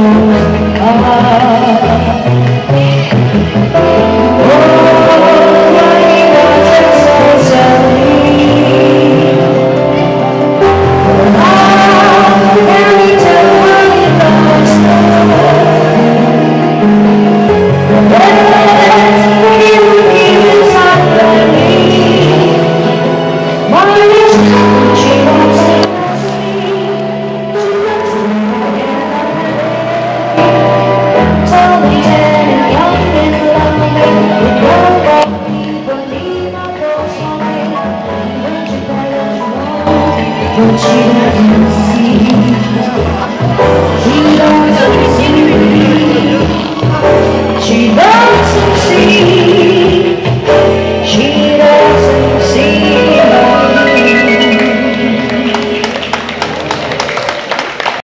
come Don't you